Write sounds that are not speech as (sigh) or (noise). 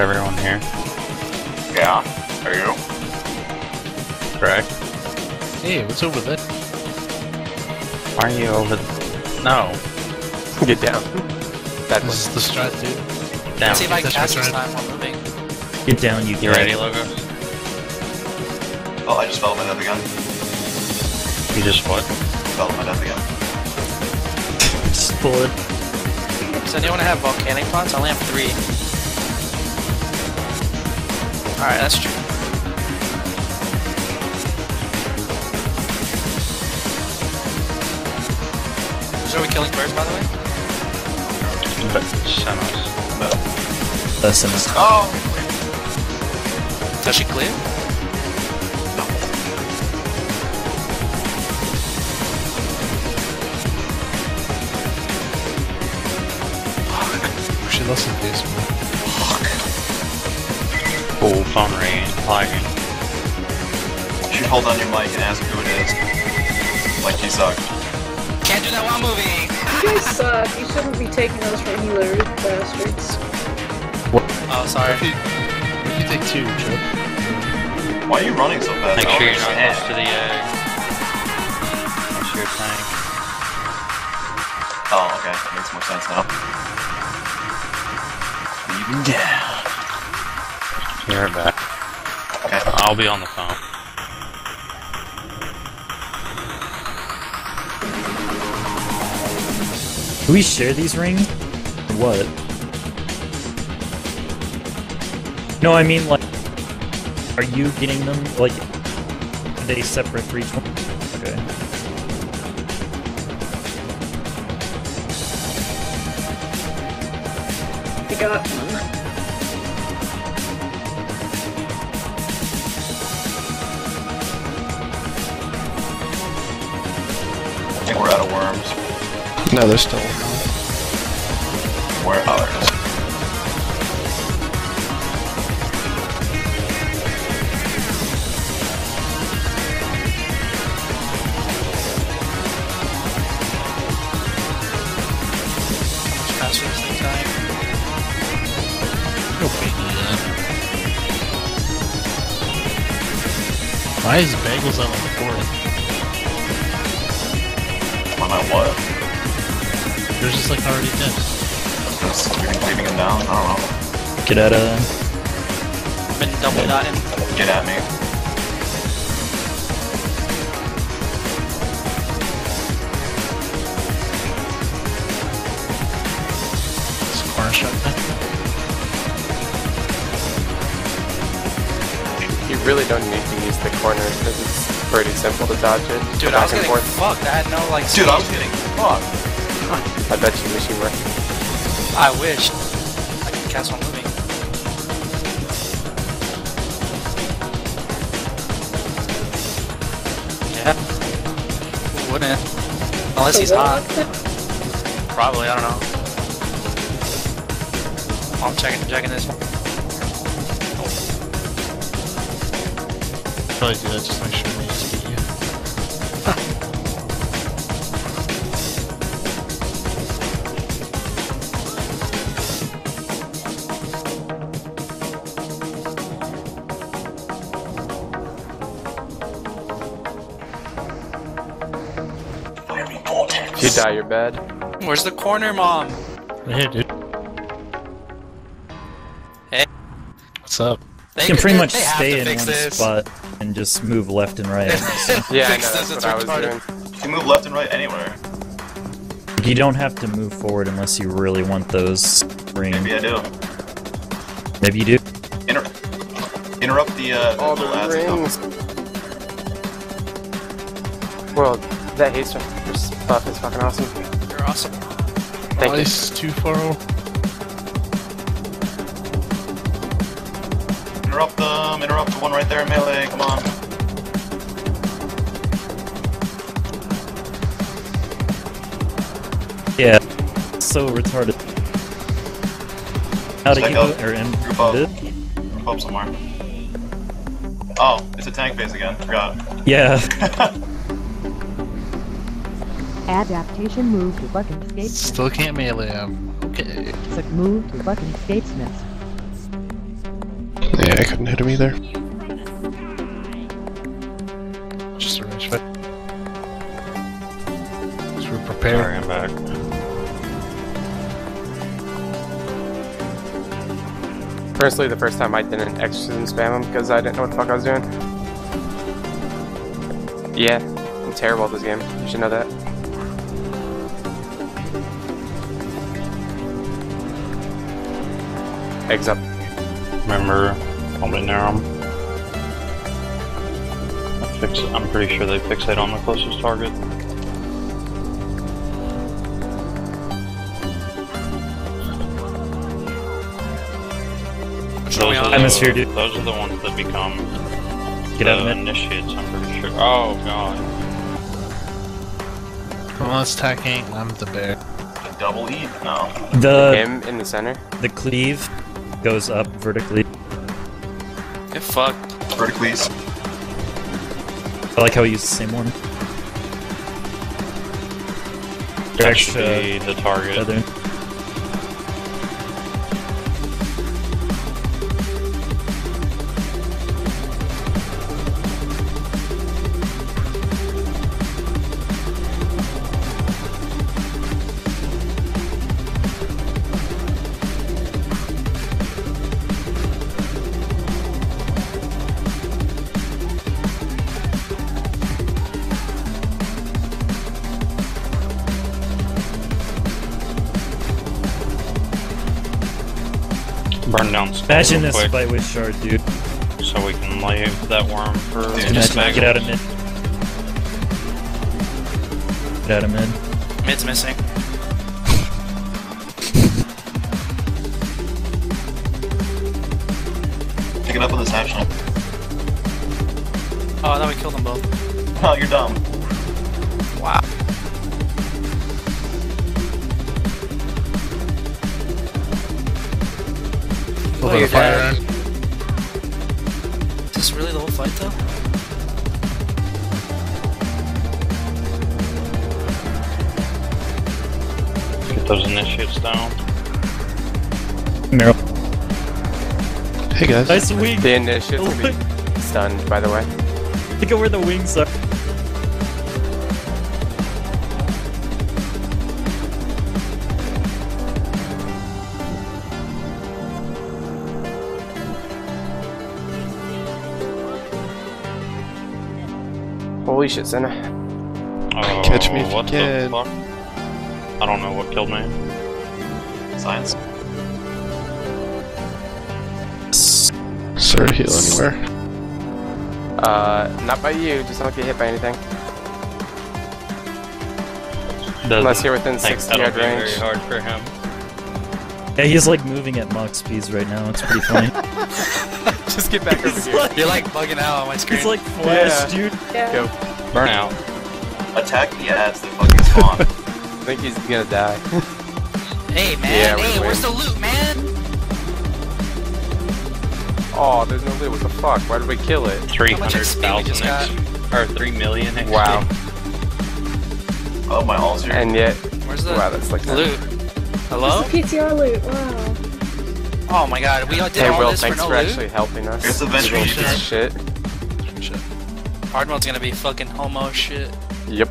everyone here? Yeah. Are you? Correct. Hey, what's over there? Why are you over? No. (laughs) Get down. That This is the strat, dude. Down. Let's see if I can That's cast my this turn. time while moving. Get down, you You ready, Logo? Oh, I just fell to my death again. You just what? Fell to my death again. (laughs) Sport. Does anyone have volcanic pots? I only have three. Alright, that's true. So are we killing birds, by the way? But Senos. Listen. Oh! Does she clear? (laughs) We should listen to this, man. Cool phone ringing, flagging. You should hold on your mic and ask who it is. Like you suck. Can't do that while moving! You guys suck. You shouldn't be taking those for healers, bastards. What? Oh, sorry. If you, if you take two, Chip. Why are you running so fast? Make sure you're not understand. close to the egg. That's your tank. Oh, okay. That makes more sense now. Even down. You're right back. Okay. I'll be on the phone. Do we share these rings? What? No, I mean, like, are you getting them, like, are they separate for each one? Okay. I got think we're out of worms. No, they're still. Where? Oh, there it is. Faster this time. No big deal. Why is Bagels on Am I what? They're just like already dead. Just leaving, leaving him down? I don't know. Get out of Been double dotting. Get at me. It's corner shot. You really don't need to use the corners because it's pretty simple to dodge it. Dude, Go I was back and getting forth. fucked. I had no, like, Dude, I was getting fucked. I bet you wish you were. I wish. I could cast while moving. Yeah. Wouldn't? Unless he's hot. Probably, I don't know. I'm checking, checking this. Probably do that just to make sure they just beat you. If you die, you're bad. Where's the corner, mom? Right here, dude. Hey. What's up? They You can pretty much stay in one this. spot and just move left and right. (laughs) Yeah, I know, that's what I was doing. You can move left and right anywhere. you don't have to move forward unless you really want those rings. Maybe I do. Maybe you do. Inter interrupt the, uh, the All little the ads that come. rings. Well, that haste buff is fucking awesome. You're awesome. Thank you. Ice too far. Interrupt them. Interrupt the one right there in melee. Come on. Yeah. So retarded. Out of Check you out or in group up. did? Group up somewhere. Oh, it's a tank phase again. Forgot. Yeah. (laughs) Adaptation move to Bucking Skatesmith. Still can't melee him. Okay. It's like move to Bucking Skatesmith. Yeah, I couldn't hit him either. Just a range fight. So we're Sorry, prepared. I'm back. Personally, the first time I didn't exorcism spam him because I didn't know what the fuck I was doing. Yeah, I'm terrible at this game. You should know that. Eggs up. Remember, only Narum. Fix. I'm pretty sure they fixate on the closest target. Which one Those are on? the- Atmosphere, dude. Those are the ones that become Get the out of it. initiates. I'm pretty sure. Oh god. Well, it's attacking. I'm the bear. A double E? No. The Him in the center. the cleave goes up vertically. Get fucked. Verticalise. I like how he used the same one. That should uh, Extra the target. feather. Burn down skull Imagine real this quick, fight with Shard, dude. so we can lay that worm for Dude, just get out of mid. Get out of mid. Mid's missing. Pick it up with this action. Oh, I thought we killed them both. Oh, you're dumb. Wow. Pull the fire in. Is this really the whole fight though? get those initiates down. Meryl. Hey guys. Nice wing. The initiative's gonna be oh, stunned, by the way. Look at where the wings are. Holy shit, Senna. Oh, Catch me if you what can. fuck? I don't know what killed me. Science. Sir, heal anywhere. Uh, not by you, just don't get hit by anything. Doesn't Unless you're within 60 that'll yard be very range. hard for him. Yeah, he's like moving at Mach speeds right now. It's pretty funny. (laughs) (laughs) just get back over He's here. like, You're like bugging out on my screen. he's like flash, Yeah. dude. Yeah. Go. Burnout. Attack the ads that fucking spawn. (laughs) I think he's gonna die. (laughs) hey man, Yeah, we hey, win. where's the loot, man? Oh, there's no loot. What the fuck? Why did we kill it? Three much hundred XP we thousand just got? XP. Or three million XP. Wow. oh, my all's here. And yet, Where's the wow, that's like loot? Hello? It's a PTR loot. Wow. Oh my god, we did Hey, all Will, this for thanks for actually helping us. Here's the You vent little shit. piece of shit. Hard mode's gonna be fucking homo shit. Yep.